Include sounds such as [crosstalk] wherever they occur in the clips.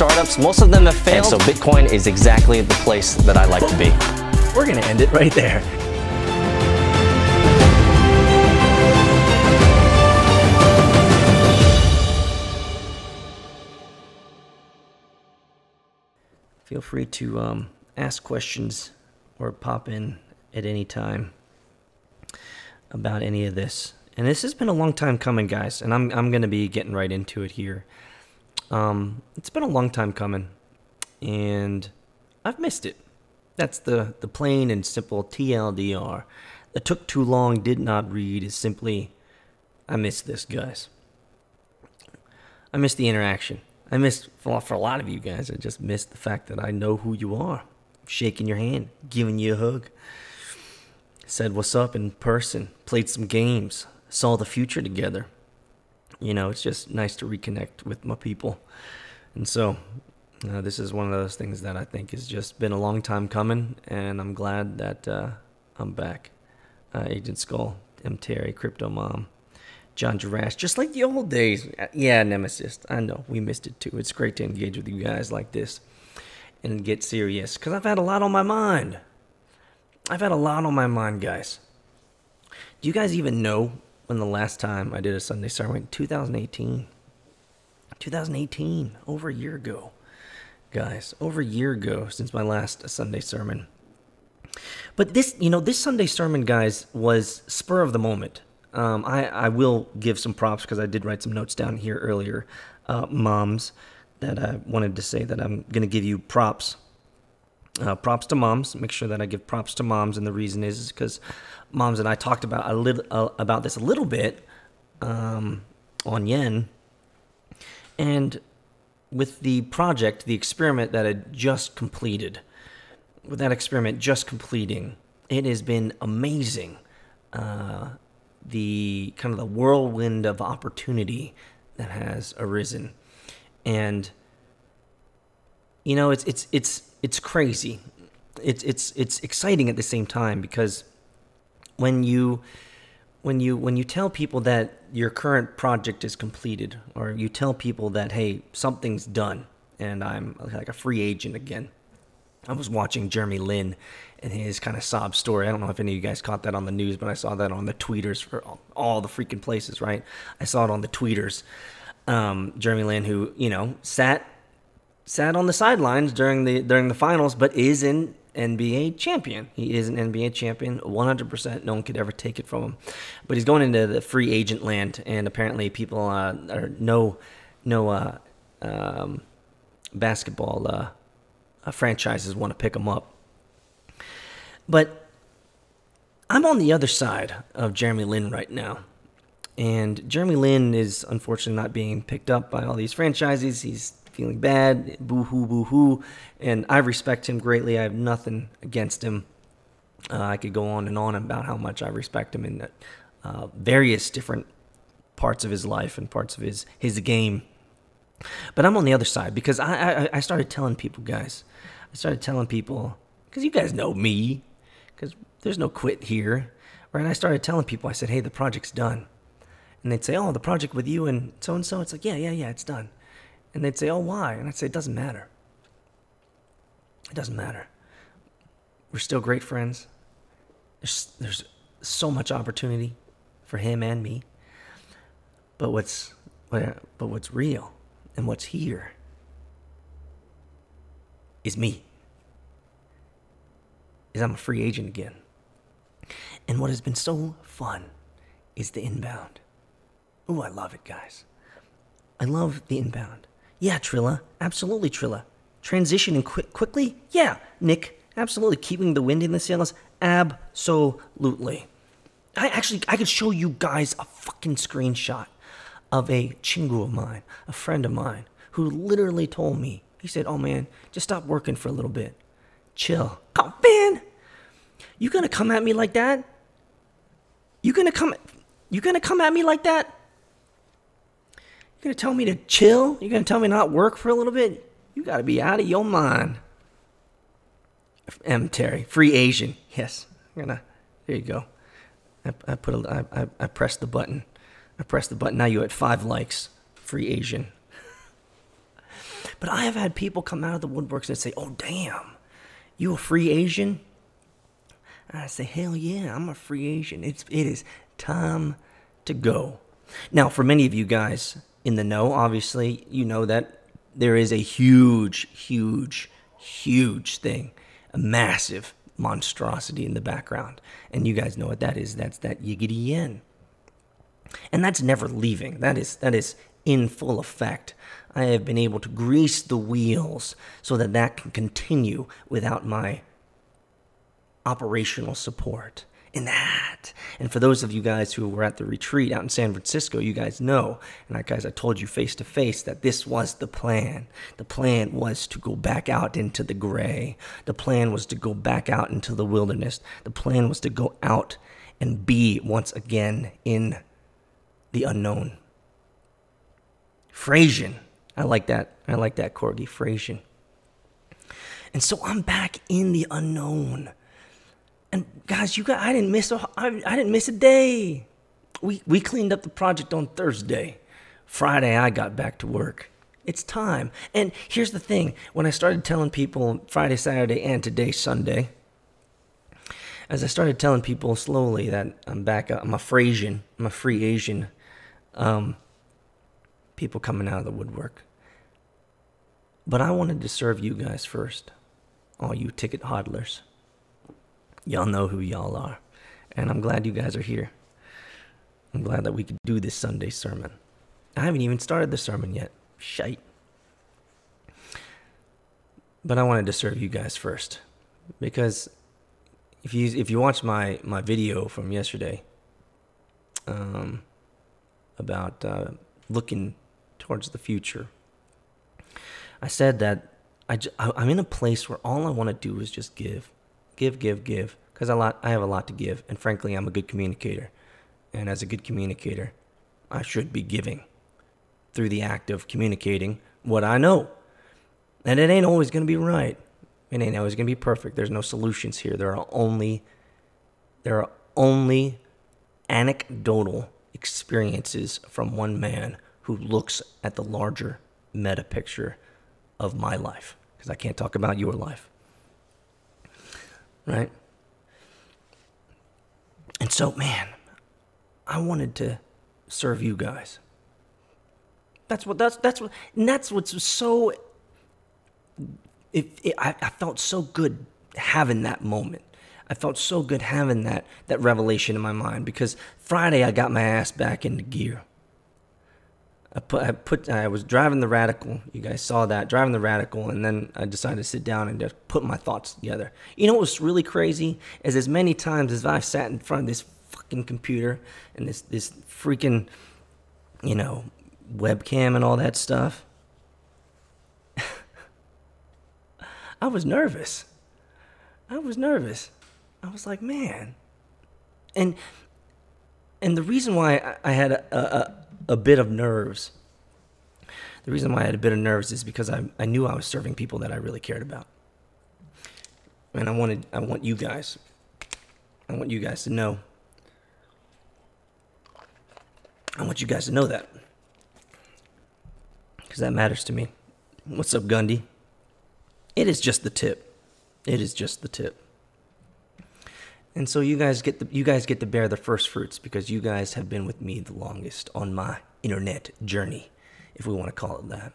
startups. Most of them have failed. And so Bitcoin is exactly the place that I like to be. We're going to end it right there. Feel free to um, ask questions or pop in at any time about any of this. And this has been a long time coming, guys, and I'm I'm going to be getting right into it here. Um, it's been a long time coming, and I've missed it. That's the the plain and simple TLDR. That took too long, did not read is simply, I miss this, guys. I miss the interaction. I miss for, for a lot of you guys. I just miss the fact that I know who you are, shaking your hand, giving you a hug said what's up in person, played some games, saw the future together. You know, it's just nice to reconnect with my people. And so, uh, this is one of those things that I think has just been a long time coming, and I'm glad that uh, I'm back. Uh, Agent Skull, M. Terry, Crypto Mom, John Jarash, just like the old days. Uh, yeah, Nemesis, I know, we missed it too. It's great to engage with you guys like this and get serious, because I've had a lot on my mind. I've had a lot on my mind, guys. Do you guys even know when the last time I did a Sunday sermon? 2018. 2018, over a year ago. Guys, over a year ago since my last Sunday sermon. But this, you know, this Sunday sermon, guys, was spur of the moment. Um, I, I will give some props because I did write some notes down here earlier, uh, moms, that I wanted to say that I'm going to give you props uh, props to moms. Make sure that I give props to moms, and the reason is because moms and I talked about a little uh, about this a little bit um, on Yen, and with the project, the experiment that had just completed, with that experiment just completing, it has been amazing. Uh, the kind of the whirlwind of opportunity that has arisen, and you know, it's it's it's it's crazy. It's it's it's exciting at the same time because when you when you when you tell people that your current project is completed or you tell people that hey something's done and I'm like a free agent again. I was watching Jeremy Lin and his kind of sob story. I don't know if any of you guys caught that on the news, but I saw that on the tweeters for all, all the freaking places, right? I saw it on the tweeters. Um, Jeremy Lin, who you know sat sat on the sidelines during the during the finals, but is an NBA champion. He is an NBA champion, 100%. No one could ever take it from him. But he's going into the free agent land, and apparently people uh, are no no uh, um, basketball uh, uh franchises want to pick him up. But I'm on the other side of Jeremy Lin right now. And Jeremy Lin is unfortunately not being picked up by all these franchises. He's feeling bad, boo hoo, boo hoo. And I respect him greatly. I have nothing against him. Uh, I could go on and on about how much I respect him in uh, various different parts of his life and parts of his his game. But I'm on the other side because I, I, I started telling people, guys. I started telling people because you guys know me, because there's no quit here, right? I started telling people. I said, "Hey, the project's done," and they'd say, "Oh, the project with you and so and so." It's like, "Yeah, yeah, yeah, it's done." And they'd say, Oh, why? And I'd say, It doesn't matter. It doesn't matter. We're still great friends. There's, there's so much opportunity for him and me. But what's, but what's real and what's here is me. Is I'm a free agent again. And what has been so fun is the inbound. Oh, I love it, guys. I love the inbound. Yeah, Trilla. Absolutely, Trilla. Transitioning quick, quickly? Yeah, Nick. Absolutely. Keeping the wind in the sails? Absolutely. I actually, I could show you guys a fucking screenshot of a chingu of mine, a friend of mine, who literally told me, he said, oh man, just stop working for a little bit. Chill. Oh man, you gonna come at me like that? You gonna come, you gonna come at me like that? You're gonna tell me to chill? You're gonna tell me not work for a little bit? You gotta be out of your mind. M. Terry, free Asian. Yes, I'm gonna. There you go. I, I put a. I, I, I pressed the button. I pressed the button. Now you're at five likes. Free Asian. [laughs] But I have had people come out of the woodworks and say, "Oh, damn, you a free Asian?" And I say, "Hell yeah, I'm a free Asian. It's it is time to go." Now, for many of you guys in the know, obviously, you know that there is a huge, huge, huge thing, a massive monstrosity in the background. And you guys know what that is. That's that yiggity yen. And that's never leaving. That is that is in full effect. I have been able to grease the wheels so that that can continue without my operational support in that. And for those of you guys who were at the retreat out in San Francisco, you guys know, and I guys, I told you face to face that this was the plan. The plan was to go back out into the gray. The plan was to go back out into the wilderness. The plan was to go out and be once again in the unknown. Frasian. I like that. I like that, Corgi. Frasian. And so I'm back in the unknown. And guys, you got I didn't miss a I, I didn't miss a day. We we cleaned up the project on Thursday. Friday I got back to work. It's time. And here's the thing, when I started telling people Friday, Saturday and today Sunday, as I started telling people slowly that I'm back I'm a Frasian, I'm a free Asian, um, people coming out of the woodwork. But I wanted to serve you guys first, all you ticket hodlers. Y'all know who y'all are. And I'm glad you guys are here. I'm glad that we could do this Sunday sermon. I haven't even started the sermon yet. Shite. But I wanted to serve you guys first. Because if you if you watch my, my video from yesterday um, about uh, looking towards the future, I said that I, I'm in a place where all I want to do is just give give, give, give, because I have a lot to give, and frankly, I'm a good communicator, and as a good communicator, I should be giving through the act of communicating what I know, and it ain't always gonna be right. It ain't always gonna be perfect. There's no solutions here. There are only there are only anecdotal experiences from one man who looks at the larger meta picture of my life because I can't talk about your life right? And so, man, I wanted to serve you guys. That's what that's that's what and that's what's so. It, it, I, I felt so good having that moment. I felt so good having that that revelation in my mind because Friday I got my ass back into gear. I put, I put, I was driving the radical. You guys saw that driving the radical, and then I decided to sit down and just put my thoughts together. You know what's really crazy is as many times as I've sat in front of this fucking computer and this this freaking, you know, webcam and all that stuff. [laughs] I was nervous. I was nervous. I was like, man, and and the reason why I had a, a, a bit of nerves. The reason why I had a bit of nerves is because I, I knew I was serving people that I really cared about. And I wanted I want you guys I want you guys to know. I want you guys to know that. Because that matters to me. What's up, Gundy? It is just the tip. It is just the tip. And so you guys get the you guys get to bear the first fruits because you guys have been with me the longest on my internet journey, if we want to call it that.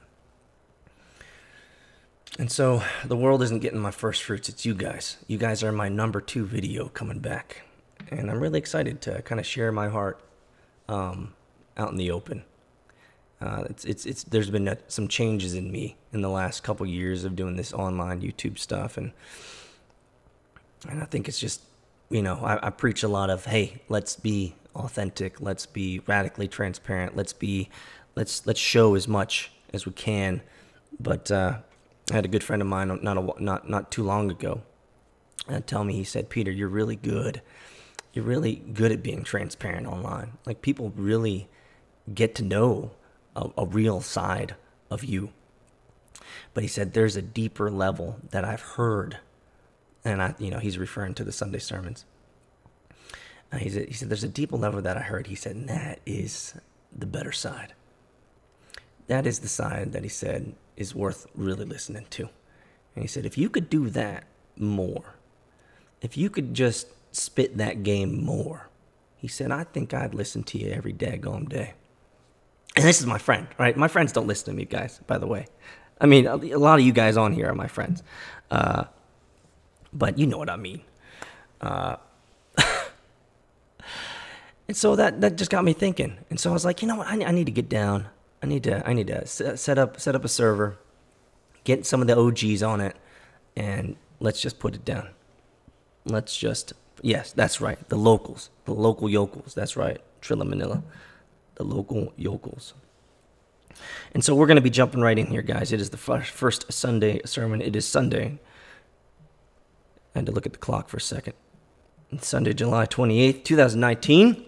And so the world isn't getting my first fruits, it's you guys. You guys are my number two video coming back. And I'm really excited to kind of share my heart um, out in the open. Uh, it's, it's, it's, there's been a, some changes in me in the last couple years of doing this online YouTube stuff. And, and I think it's just you know, I, I, preach a lot of, hey, let's be authentic, let's be radically transparent, let's be, let's let's show as much as we can. But uh, I had a good friend of mine not a, not not too long ago uh, tell me he said, Peter, you're really good. You're really good at being transparent online. Like people really get to know a, a real side of you. But he said there's a deeper level that I've heard and I, you know, he's referring to the Sunday sermons. Uh, he said, he said, there's a deeper level that I heard. He said, and that is the better side. That is the side that he said is worth really listening to. And he said, if you could do that more, if you could just spit that game more, he said, I think I'd listen to you every daggone day. And this is my friend, right? My friends don't listen to me, guys, by the way. I mean, a lot of you guys on here are my friends. Uh, but you know what I mean. Uh, [laughs] and so that, that just got me thinking. And so I was like, you know what? I, I need to get down. I need to I need to set up set up a server, get some of the OGs on it, and let's just put it down. Let's just yes, that's right. The locals, the local yokels. That's right. Trilla Manila, the local yokels. And so we're going to be jumping right in here, guys. It is the first Sunday sermon. It is Sunday. I had to look at the clock for a second. It's Sunday, July 28th, 2019.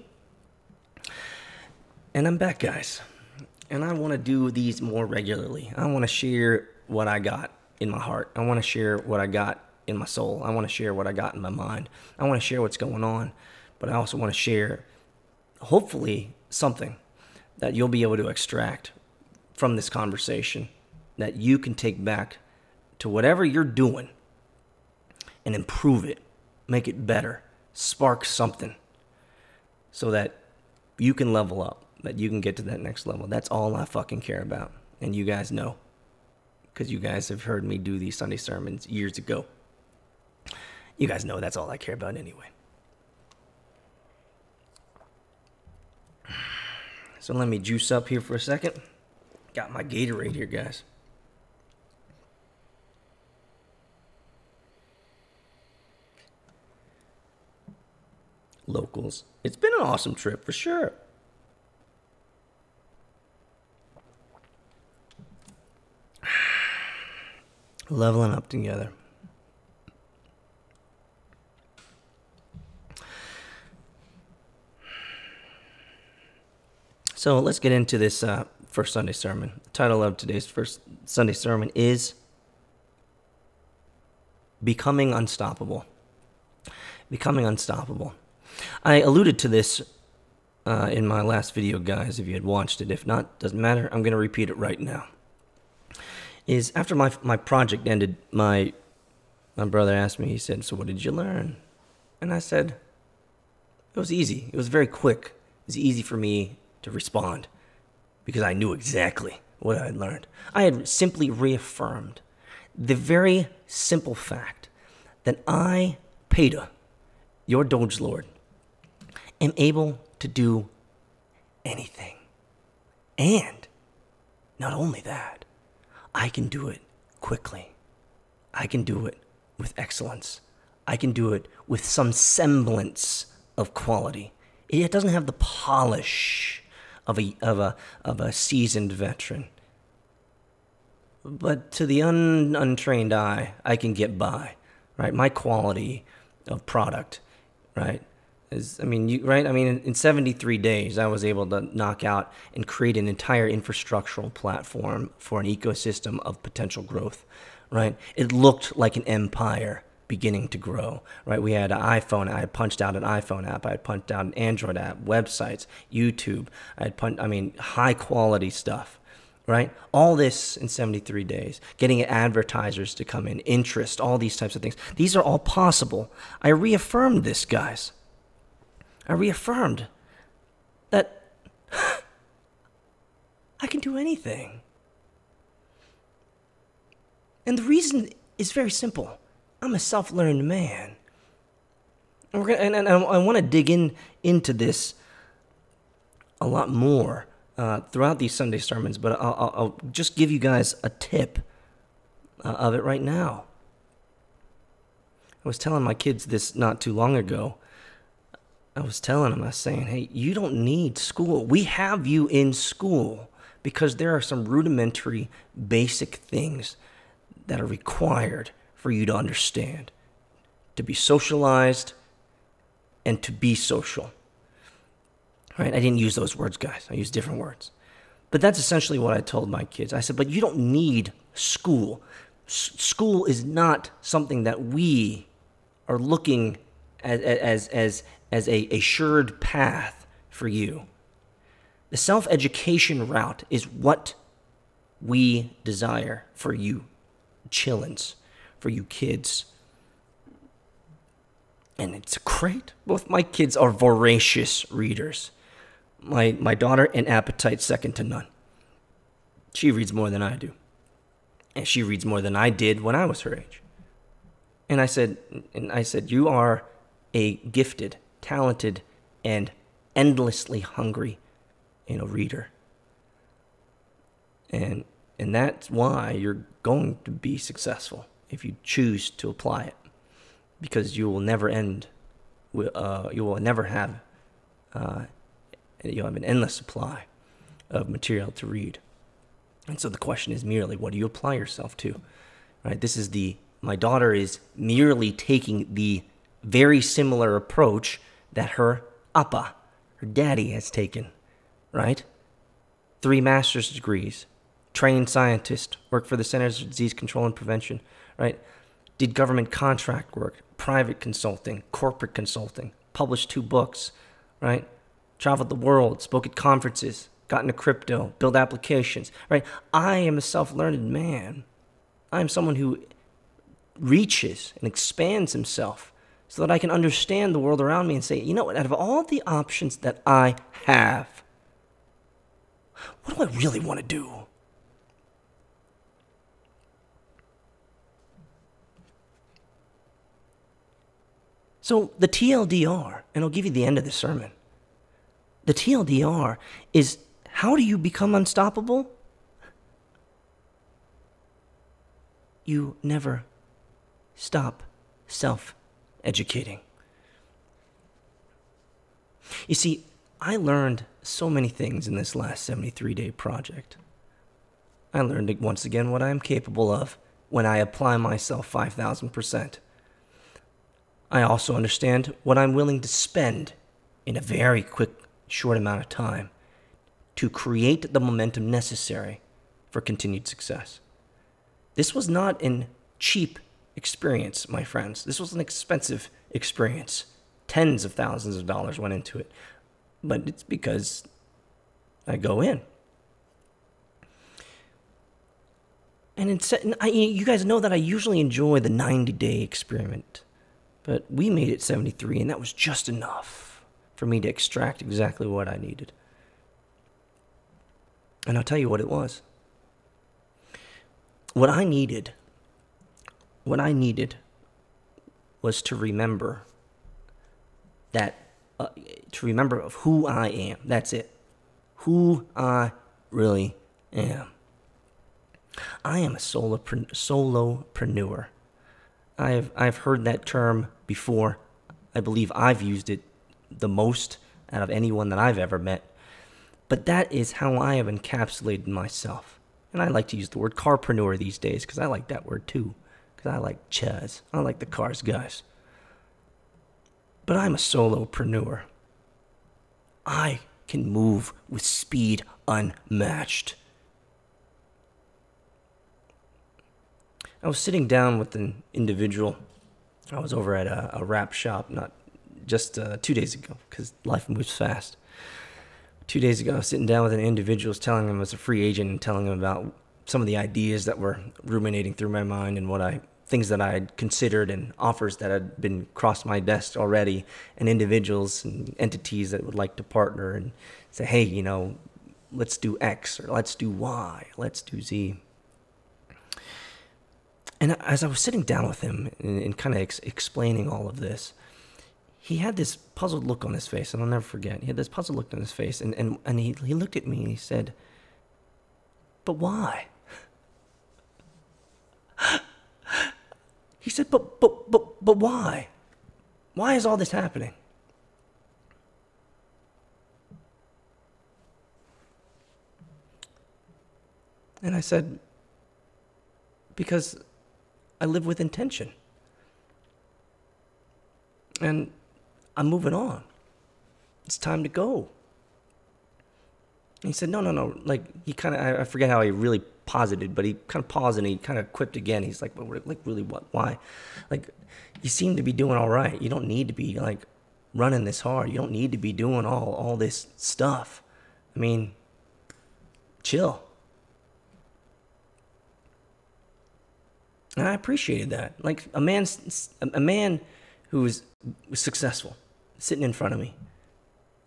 And I'm back, guys and I want to do these more regularly. I want to share what I got in my heart. I want to share what I got in my soul. I want to share what I got in my mind. I want to share what's going on, but I also want to share, hopefully, something that you'll be able to extract from this conversation that you can take back to whatever you're doing and improve it, make it better, spark something so that you can level up that you can get to that next level. That's all I fucking care about. And you guys know. Because you guys have heard me do these Sunday sermons years ago. You guys know that's all I care about anyway. So let me juice up here for a second. Got my Gatorade here, guys. Locals. It's been an awesome trip for sure. [sighs] leveling up together. So let's get into this uh, first Sunday sermon. The title of today's first Sunday sermon is Becoming Unstoppable. Becoming Unstoppable. I alluded to this uh, in my last video, guys, if you had watched it. If not, doesn't matter. I'm going to repeat it right now is after my my project ended, my my brother asked me. He said, "So what did you learn?" And I said, "It was easy. It was very quick. It was easy for me to respond because I knew exactly what I had learned. I had simply reaffirmed the very simple fact that I, Peter, your Doge Lord, am able to do anything. And not only that, I can do it quickly. I can do it with excellence. I can do it with some semblance of quality. It doesn't have the polish of a, of a, of a seasoned veteran. But to the un, untrained eye, I can get by, right? My quality of product, right, is I mean, you, right? I mean, in, in 73 days, I was able to knock out and create an entire infrastructural platform for an ecosystem of potential growth, right? It looked like an empire beginning to grow, right? We had an iPhone. I had punched out an iPhone app. I had punched out an Android app, websites, YouTube. I had punched, I mean, high quality stuff, right? All this in 73 days, getting advertisers to come in, interest, all these types of things. These are all possible. I reaffirmed this, guys. I reaffirmed that [gasps] I can do anything. And the reason is very simple. I'm a self-learned man. And, gonna, and, and I want to dig in into this a lot more uh, throughout these Sunday sermons, but I'll, I'll, just give you guys a tip uh, of it right now. I was telling my kids this not too long ago. I was telling him, I was saying, hey, you don't need school. We have you in school because there are some rudimentary, basic things that are required for you to understand, to be socialized, and to be social. Right? I didn't use those words, guys. I used different words. But that's essentially what I told my kids. I said, but you don't need school. S- school is not something that we are looking as, as, as, as a assured path for you. The self education route is what we desire for you chillins, for you kids. And it's great. Both my kids are voracious readers. My, my daughter, an appetite second to none. She reads more than I do. And she reads more than I did when I was her age. And I said, and I said, you are a gifted, talented, and endlessly hungry, you know, reader. And and that's why you're going to be successful if you choose to apply it, because you will never end. Uh, you will never have. Uh, you have an endless supply of material to read. And so the question is merely, what do you apply yourself to? Right? This is the my daughter is merely taking the very similar approach that her appa, her daddy, has taken, right? Three master's degrees, trained scientist, worked for the Centers for Disease Control and Prevention, right? Did government contract work, private consulting, corporate consulting, published two books, right? Traveled the world, spoke at conferences, got into crypto, built applications, right? I am a self learned man. I am someone who reaches and expands himself so that I can understand the world around me and say, you know what, out of all the options that I have, what do I really want to do? So, the TLDR, and I'll give you the end of the sermon. The TLDR is how do you become unstoppable? You never stop self educating. You see, I learned so many things in this last 73 day project. I learned once again what I am capable of when I apply myself 5,000%. I also understand what I'm willing to spend in a very quick, short amount of time to create the momentum necessary for continued success. This was not an cheap experience, my friends. This was an expensive experience. Tens of thousands of dollars went into it. But it's because I go in. And it's, I, you guys know that I usually enjoy the 90 day experiment. But we made it 73, and that was just enough for me to extract exactly what I needed. And I'll tell you what it was. What I needed what I needed was to remember that, uh, to remember of who I am. That's it. Who I really am. I am a solopreneur. solopreneur. I've, I've heard that term before. I believe I've used it the most out of anyone that I've ever met. But that is how I have encapsulated myself. And I like to use the word carpreneur these days because I like that word too because I like Chaz. I like the cars guys. But I'm a solopreneur. I can move with speed unmatched. I was sitting down with an individual. I was over at a, a wrap shop not just uh, two days ago because life moves fast. Two days ago, I was sitting down with an individual, telling him I was a free agent and telling him about some of the ideas that were ruminating through my mind and what I things that I had considered and offers that had been crossed my desk already, and individuals and entities that would like to partner and say, hey, you know, let's do X or let's do Y, let's do Z. And as I was sitting down with him and, and kind of ex- explaining all of this, he had this puzzled look on his face, and I'll never forget. He had this puzzled look on his face, and, and, and he, he looked at me and he said, But why? [laughs] He said, but, but, but, but why? Why is all this happening? And I said, because I live with intention. And I'm moving on. It's time to go. And he said, no, no, no. Like, he kind of, I, I forget how he really posited, but he kind of paused and he kind of quipped again. He's like, well, like really what? Why? Like, you seem to be doing all right. You don't need to be like running this hard. You don't need to be doing all all this stuff. I mean, chill. And I appreciated that. Like a man, a man who was successful, sitting in front of me.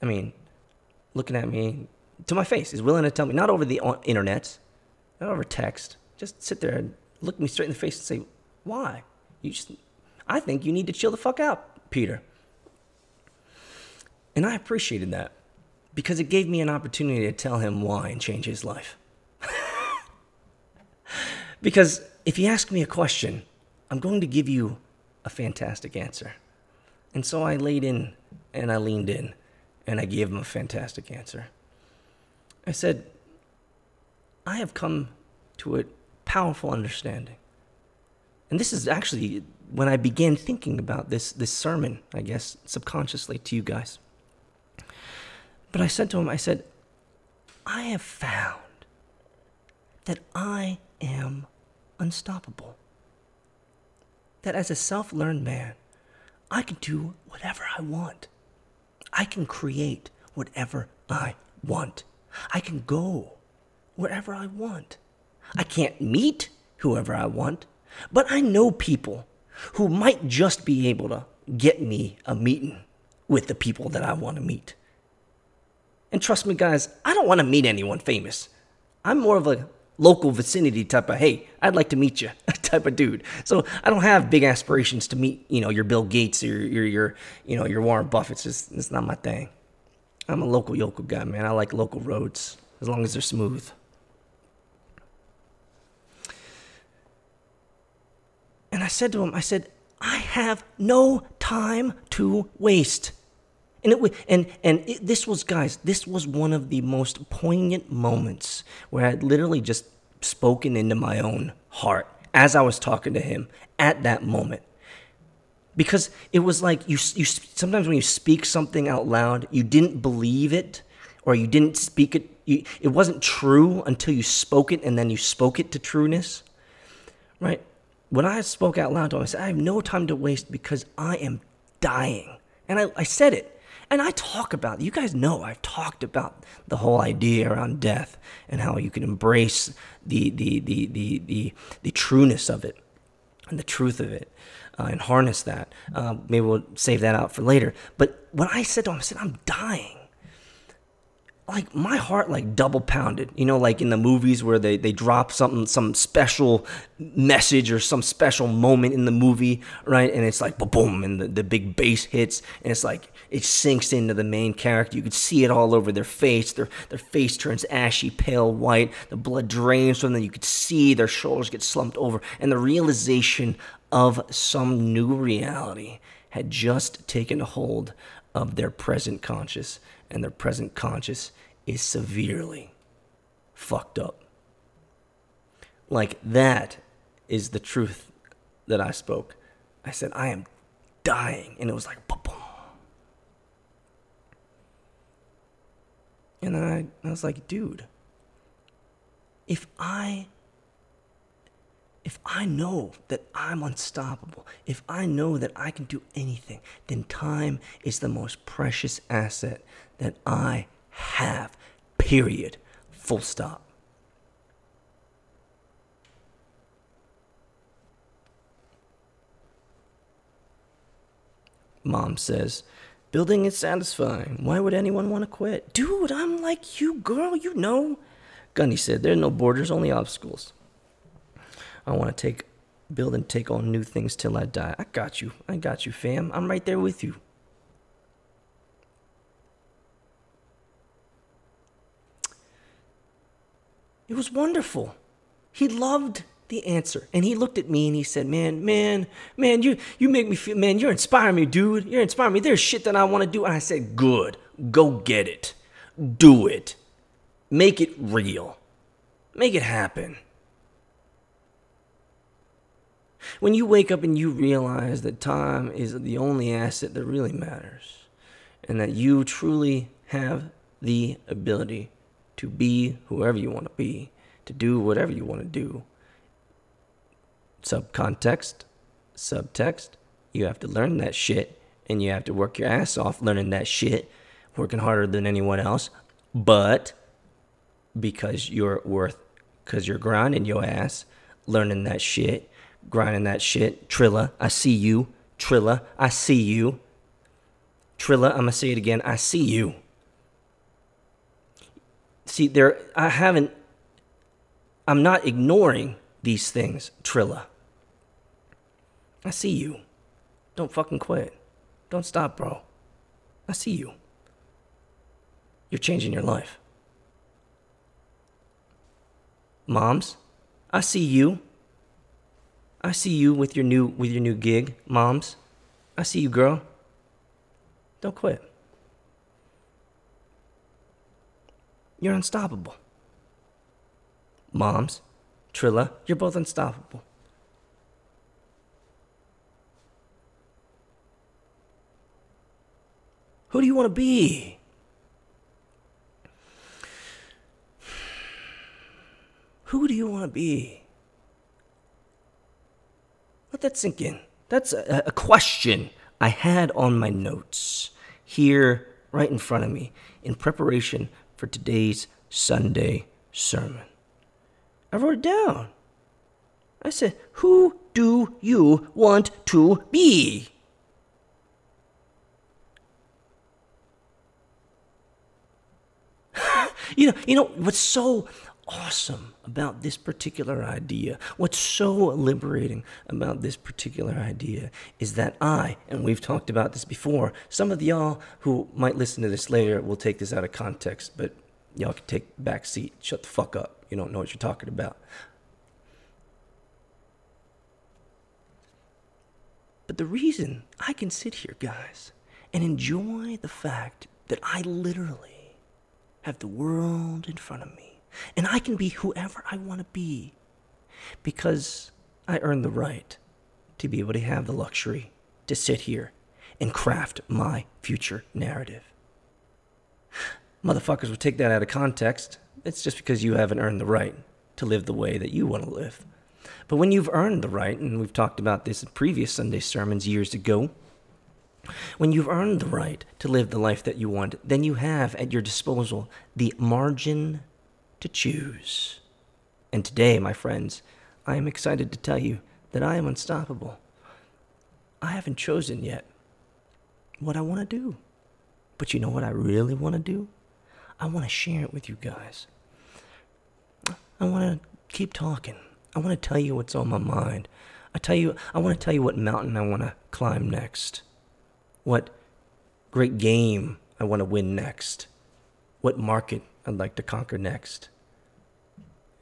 I mean, looking at me to my face, is willing to tell me, not over the internet, not over text, just sit there and look me straight in the face and say, why? You just, I think you need to chill the fuck out, Peter. And I appreciated that because it gave me an opportunity to tell him why and change his life. [laughs] because if you ask me a question, I'm going to give you a fantastic answer. And so I laid in and I leaned in and I gave him a fantastic answer. I said, I have come to a powerful understanding. And this is actually when I began thinking about this, this sermon, I guess, subconsciously to you guys. But I said to him, I said, I have found that I am unstoppable. That as a self learned man, I can do whatever I want. I can create whatever I want. I can go wherever I want. I can't meet whoever I want, but I know people who might just be able to get me a meeting with the people that I want to meet. And trust me, guys, I don't want to meet anyone famous. I'm more of a local vicinity type of, hey, I'd like to meet you [laughs] type of dude. So I don't have big aspirations to meet, you know, your Bill Gates or your, your, you know, your Warren Buffett. It's just, it's not my thing. I'm a local yokel guy, man. I like local roads as long as they're smooth. And I said to him, I said, I have no time to waste. And it and and it, this was guys, this was one of the most poignant moments where I had literally just spoken into my own heart as I was talking to him at that moment. Because it was like you you sometimes when you speak something out loud, you didn't believe it or you didn't speak it you, it wasn't true until you spoke it and then you spoke it to trueness. Right? When I spoke out loud to him, I said, I have no time to waste because I am dying. And I, I said it. And I talk about, you guys know, I've talked about the whole idea around death and how you can embrace the, the, the, the, the, the trueness of it and the truth of it uh, and harness that. Uh, maybe we'll save that out for later. But when I said to him, I said, I'm dying like my heart like double pounded you know like in the movies where they, they drop something some special message or some special moment in the movie right? And it's like boom and the, the big bass hits and it's like it sinks into the main character. You could see it all over their face. Their their face turns ashy pale white. The blood drains from them. You could see their shoulders get slumped over. And the realization of some new reality had just taken hold of their present conscious and their present conscious is severely fucked up. Like that is the truth that I spoke. I said, I am dying. And it was like, boom. And then I, I was like, dude, if I if I know that I'm unstoppable, if I know that I can do anything, then time is the most precious asset that I have. Period. Full stop. Mom says, Building is satisfying. Why would anyone want to quit? Dude, I'm like you, girl, you know. Gunny said, There are no borders, only obstacles. I want to take, build and take on new things till I die. I got you. I got you, fam. I'm right there with you. It was wonderful. He loved the answer. And he looked at me and he said, Man, man, man, you, you make me feel, man, you're inspiring me, dude. You're inspiring me. There's shit that I want to do. And I said, Good. Go get it. Do it. Make it real. Make it happen. When you wake up and you realize that time is the only asset that really matters, and that you truly have the ability to be whoever you want to be, to do whatever you want to do. Subcontext, subtext, you have to learn that shit and you have to work your ass off learning that shit, working harder than anyone else. But because you're worth, because you're grinding your ass, learning that shit, grinding that shit. Trilla, I see you. Trilla, I see you. Trilla, I'm gonna say it again. I see you. See, there, I haven't, I'm not ignoring these things, Trilla. I see you. Don't fucking quit. Don't stop, bro. I see you. You're changing your life. Moms, I see you. I see you with your new with your new gig, moms. I see you, girl. Don't quit. You're unstoppable. Moms, Trilla, you're both unstoppable. Who do you want to be? Who do you want to be? Let that sink in. That's a, a, question I had on my notes here right in front of me in preparation for today's Sunday sermon. I wrote it down. I said, Who do you want to be? [laughs] you know, you know what's so awesome about this particular idea, what's so liberating about this particular idea is that I, and we've talked about this before, some of y'all who might listen to this later will take this out of context, but y'all can take back seat. Shut the fuck up. You don't know what you're talking about. But the reason I can sit here, guys, and enjoy the fact that I literally have the world in front of me and I can be whoever I want to be because I earned the right to be able to have the luxury to sit here and craft my future narrative. Motherfuckers will take that out of context. It's just because you haven't earned the right to live the way that you want to live. But when you've earned the right, and we've talked about this in previous Sunday sermons years ago, when you've earned the right to live the life that you want, then you have at your disposal the margin to choose. And today, my friends, I am excited to tell you that I am unstoppable. I haven't chosen yet what I want to do. But you know what I really want to do? I want to share it with you guys. I want to keep talking. I want to tell you what's on my mind. I tell you I want to tell you what mountain I want to climb next. What great game I want to win next. What market I'd like to conquer next.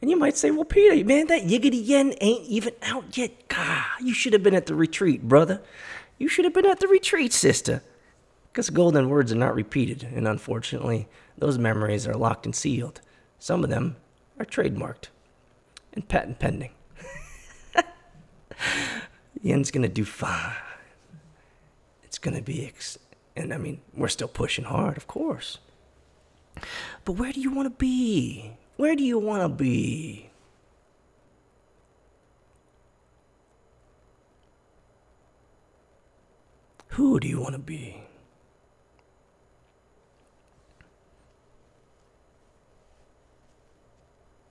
And you might say, well, Peter, man, that yiggity yen ain't even out yet. God, you should have been at the retreat, brother. You should have been at the retreat, sister. Because golden words are not repeated, and unfortunately, those memories are locked and sealed. Some of them are trademarked and patent pending. [laughs] Yen's gonna do fine. It's gonna be, and I mean, we're still pushing hard, of course. But where do you want to be? Where do you want to be? Who do you want to be?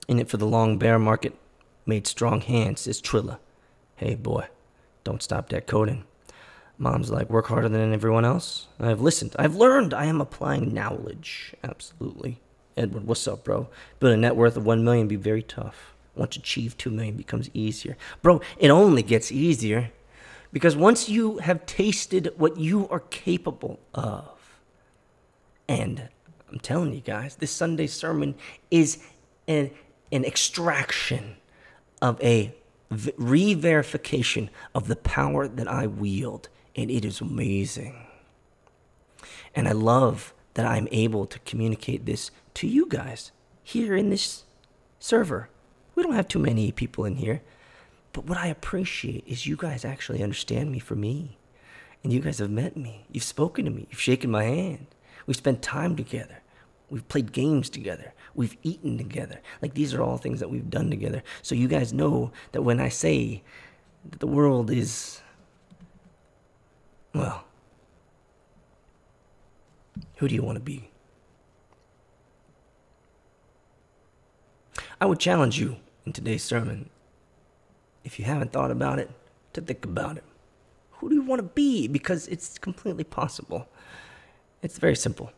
In it for the long bear market, made strong hands, says Trilla. Hey boy, don't stop that coding. Mom's like, work harder than everyone else. I've listened. I've learned. I am applying knowledge. Absolutely. Edward, what's up, bro? Build a net worth of one million be very tough. Once achieve two million becomes easier. Bro, it only gets easier. Because once you have tasted what you are capable of, and I'm telling you guys, this Sunday sermon is an, an extraction of a re verification of the power that I wield and it is amazing. And I love that I'm able to communicate this to you guys here in this server. We don't have too many people in here, but what I appreciate is you guys actually understand me for me. And you guys have met me. You've spoken to me. You've shaken my hand. We've spent time together. We've played games together. We've eaten together. Like these are all things that we've done together. So you guys know that when I say that the world is well, who do you want to be? I would challenge you in today's sermon if you haven't thought about it, to think about it. Who do you want to be? Because it's completely possible. It's very simple.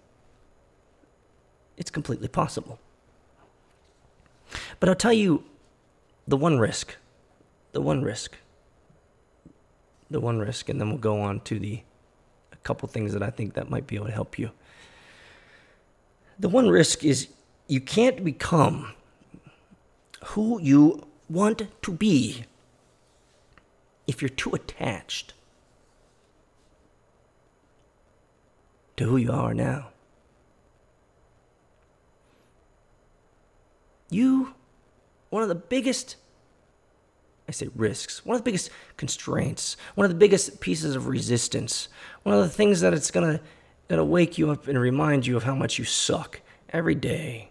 It's completely possible. But I'll tell you the one risk. The one risk. The one risk, and then we'll go on to the a couple things that I think that might be able to help you. The one risk is you can't become who you want to be if you're too attached to who you are now. You, one of the biggest, I say risks, one of the biggest constraints, one of the biggest pieces of resistance, one of the things that it's gonna, gonna wake you up and remind you of how much you suck every day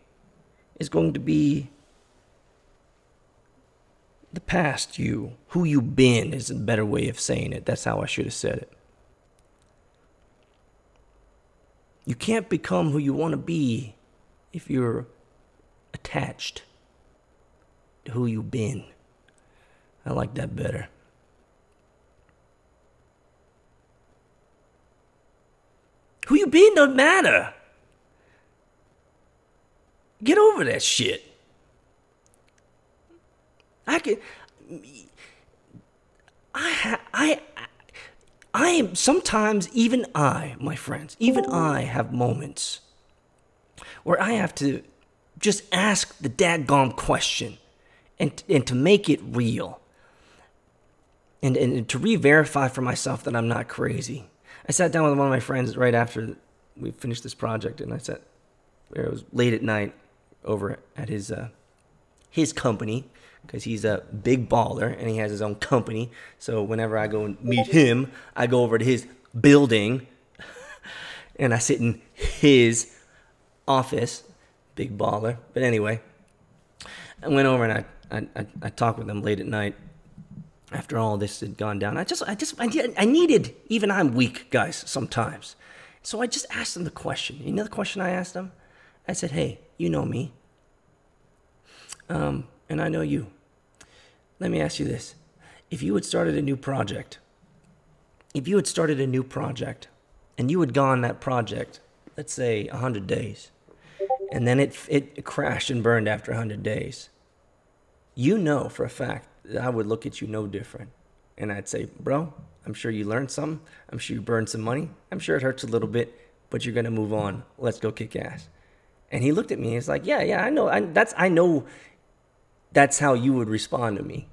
is going to be the past you, who you've been is a better way of saying it. That's how I should have said it. You can't become who you want to be if you're attached to who you've been. I like that better. Who you been doesn't matter. Get over that shit. I can. I I I am sometimes even I, my friends, even I have moments where I have to just ask the daggone question and and to make it real. And, and to re-verify for myself that I'm not crazy. I sat down with one of my friends right after we finished this project, and I said, it was late at night over at his uh, his company because he's a big baller and he has his own company. So whenever I go and meet him, I go over to his building [laughs] and I sit in his office. Big baller. But anyway, I went over and I, I, I, I talked with him late at night after all this had gone down. I just, I just, I, I needed, even I'm weak, guys, sometimes. So I just asked them the question. You know the question I asked them? I said, hey, you know me. Um, and I know you. Let me ask you this. If you had started a new project, if you had started a new project and you had gone that project, let's say 100 days, and then it, it crashed and burned after 100 days, you know for a fact I would look at you no different. And I'd say, bro, I'm sure you learned something. I'm sure you burned some money. I'm sure it hurts a little bit, but you're going to move on. Let's go kick ass. And he looked at me. He's like, yeah, yeah, I know. I, that's I know that's how you would respond to me,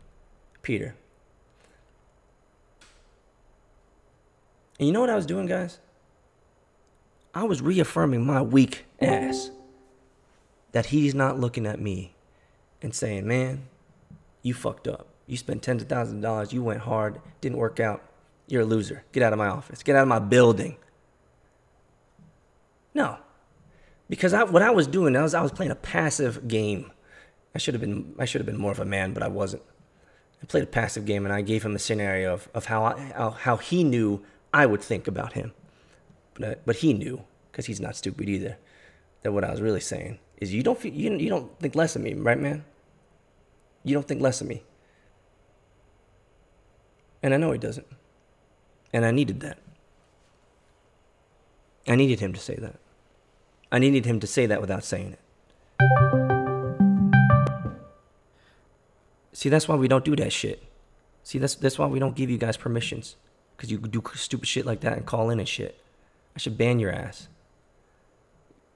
Peter. And you know what I was doing, guys? I was reaffirming my weak ass that he's not looking at me and saying, man, you fucked up. You spent tens of thousands of dollars. You went hard. Didn't work out. You're a loser. Get out of my office. Get out of my building. No. Because I, what I was doing, I was, I was playing a passive game I should have been I should have been more of a man, but I wasn't. I played a passive game and I gave him a scenario of, of how, I, how how he knew I would think about him, but uh, but he knew because he's not stupid either. That what I was really saying is you don't you you don't think less of me, right, man? You don't think less of me, and I know he doesn't, and I needed that. I needed him to say that. I needed him to say that without saying it. See, that's why we don't do that shit. See, that's that's why we don't give you guys permissions. Because you do stupid shit like that and call in and shit. I should ban your ass.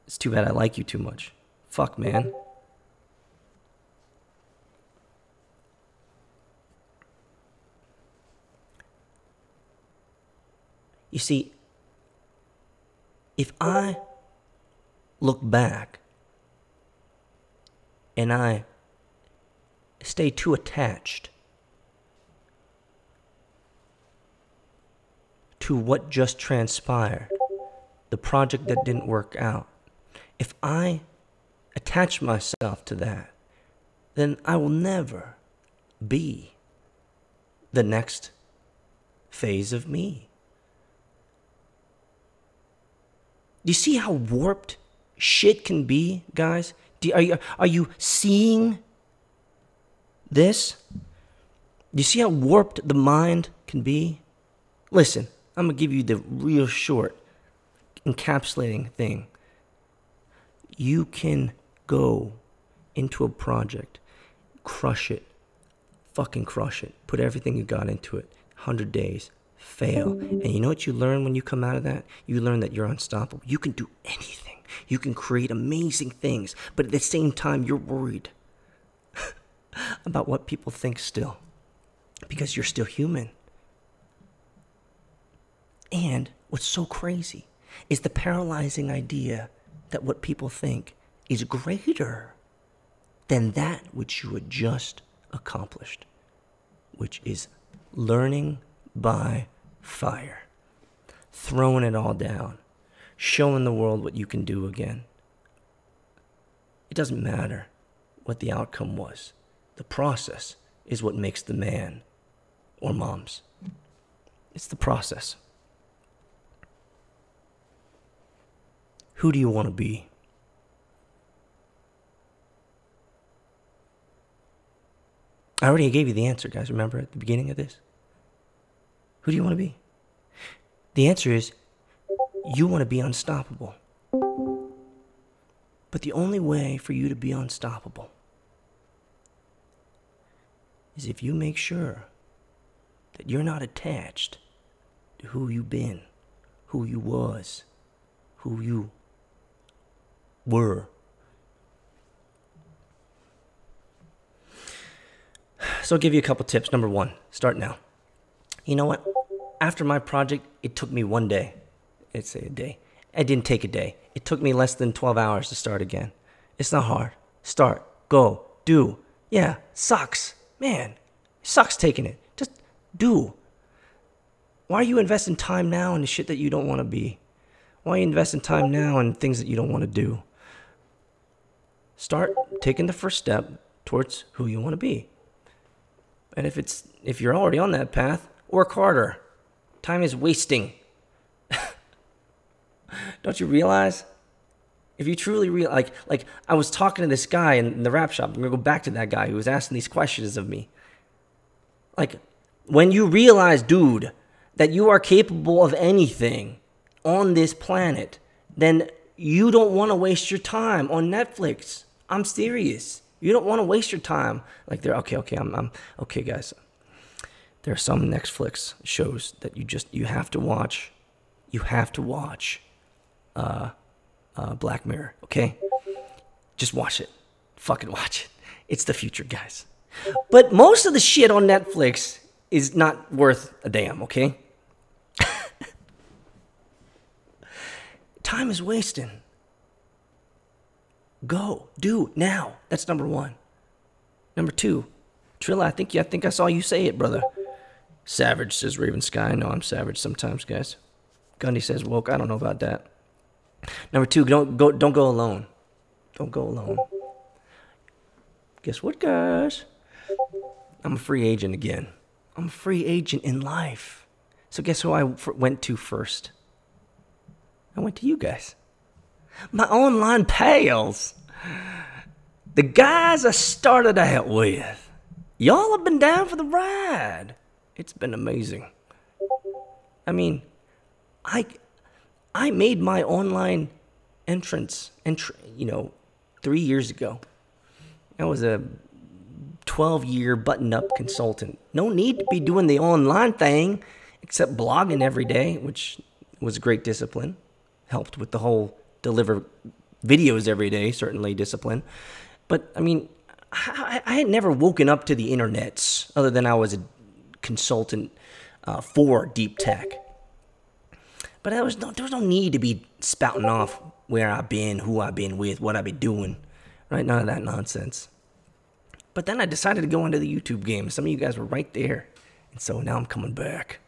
It's too bad I like you too much. Fuck, man. You see, if I look back and I stay too attached to what just transpired, the project that didn't work out. If I attach myself to that, then I will never be the next phase of me. Do you see how warped shit can be, guys? Do, are, you, are you seeing this? You see how warped the mind can be? Listen, I'm going to give you the real short, encapsulating thing. You can go into a project, crush it, fucking crush it, put everything you got into it, 100 days, fail. And you know what you learn when you come out of that? You learn that you're unstoppable. You can do anything, you can create amazing things, but at the same time, you're worried [laughs] about what people think still because you're still human. And what's so crazy is the paralyzing idea that what people think is greater than that which you had just accomplished, which is learning by fire, throwing it all down, showing the world what you can do again. It doesn't matter what the outcome was, the process is what makes the man or moms. It's the process. Who do you want to be? I already gave you the answer, guys. Remember at the beginning of this? Who do you want to be? The answer is you want to be unstoppable. But the only way for you to be unstoppable is if you make sure that you're not attached to who you've been, who you was, who you were. So I'll give you a couple tips. Number one, start now. You know what? After my project, it took me one day. It's a day. It didn't take a day. It took me less than 12 hours to start again. It's not hard. Start, go, do. Yeah, sucks. Man, sucks taking it. Just do. Why are you investing time now in the shit that you don't want to be? Why are you investing time now in things that you don't want to do? Start taking the first step towards who you want to be. And if it's if you're already on that path, work harder. Time is wasting. [laughs] Don't you realize? If you truly real like like I was talking to this guy in the wrap shop. I'm gonna go back to that guy who was asking these questions of me. Like when you realize, dude, that you are capable of anything on this planet, then you don't want to waste your time on Netflix. I'm serious. You don't want to waste your time. Like they're okay, okay, I'm, I'm okay, guys. There are some Netflix shows that you just you have to watch. You have to watch. Uh, uh, Black Mirror. Okay, just watch it. Fucking watch it. It's the future, guys. But most of the shit on Netflix is not worth a damn. Okay. [laughs] Time is wasting. Go, do now. That's number one. Number two, Trilla, I think I think I saw you say it, brother. Savage says Raven Sky. I know I'm savage sometimes, guys. Gundy says woke. I don't know about that. Number two, don't go don't go alone. Don't go alone. Guess what, guys? I'm a free agent again. I'm a free agent in life. So guess who I went to first? I went to you guys my online pals, the guys I started out with. Y'all have been down for the ride. It's been amazing. I mean, I I made my online entrance you know, 3 years ago. I was a 12 year button up consultant. No need to be doing the online thing except blogging every day, which was a great discipline. Helped with the whole deliver videos every day, certainly discipline. But I mean, I, I had never woken up to the internets other than I was a consultant uh, for deep tech. But there was no there was no need to be spouting off where I've been, who I've been with, what I've been doing, right? None of that nonsense. But then I decided to go into the YouTube game. Some of you guys were right there, and so now I'm coming back.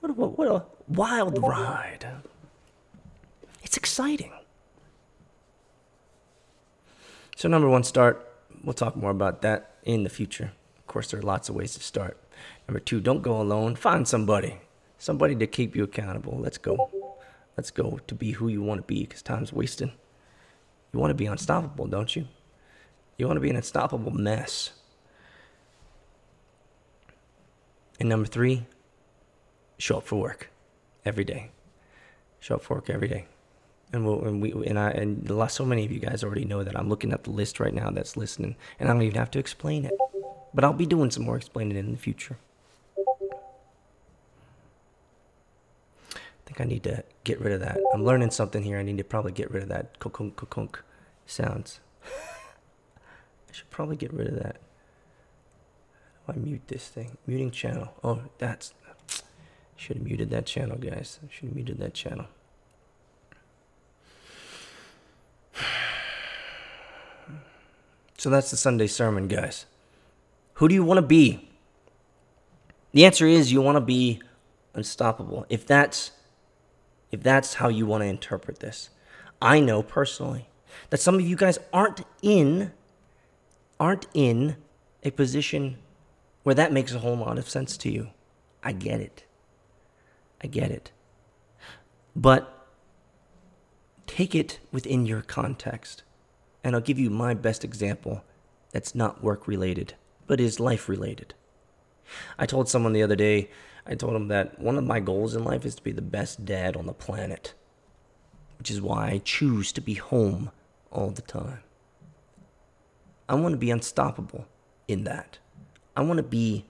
What a, what a wild ride! It's exciting. So, number one, start. We'll talk more about that in the future. Of course, there are lots of ways to start. Number two, don't go alone. Find somebody, somebody to keep you accountable. Let's go. Let's go to be who you want to be because time's wasted. You want to be unstoppable, don't you? You want to be an unstoppable mess. And number three, show up for work every day. Show up for work every day. And, we'll, and we and I and so many of you guys already know that I'm looking at the list right now that's listening, and I don't even have to explain it. But I'll be doing some more explaining in the future. I think I need to get rid of that. I'm learning something here. I need to probably get rid of that kokunk kokunk sounds. I should probably get rid of that. I mute this thing? Muting channel. Oh, that's. Should have muted that channel, guys. Should have muted that channel. So that's the Sunday sermon, guys. Who do you want to be? The answer is you want to be unstoppable. If that's if that's how you want to interpret this. I know personally that some of you guys aren't in aren't in a position where that makes a whole lot of sense to you. I get it. I get it. But take it within your context. And I'll give you my best example that's not work related, but is life related. I told someone the other day, I told him that one of my goals in life is to be the best dad on the planet, which is why I choose to be home all the time. I want to be unstoppable in that. I want to be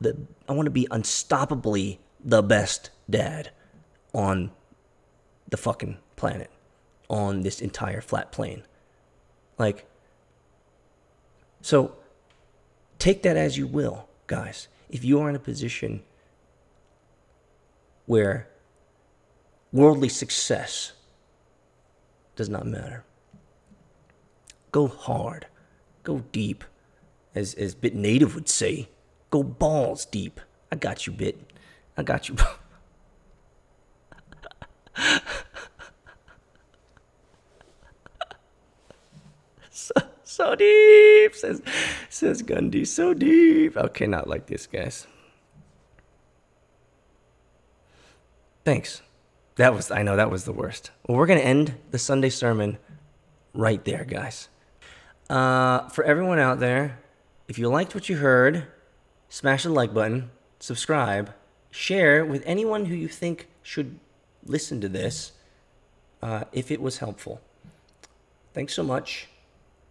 the I want to be unstoppably the best dad on the fucking planet, on this entire flat plane. Like so take that as you will, guys. If you are in a position where worldly success does not matter, go hard, go deep, as as Bit Native would say, go balls deep. I got you, Bit. I got you. [laughs] so, so deep, says says Gundy. So deep. Okay, not like this, guys. Thanks. That was I know that was the worst. Well, we're gonna end the Sunday sermon right there, guys. Uh, for everyone out there, if you liked what you heard, smash the like button, subscribe, share with anyone who you think should listen to this uh, if it was helpful. Thanks so much.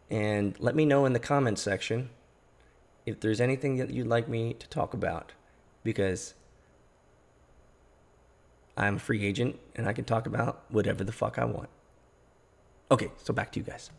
And let me know in the comments section if there's anything that you'd like me to talk about because I'm a free agent and I can talk about whatever the fuck I want. Okay, so back to you guys.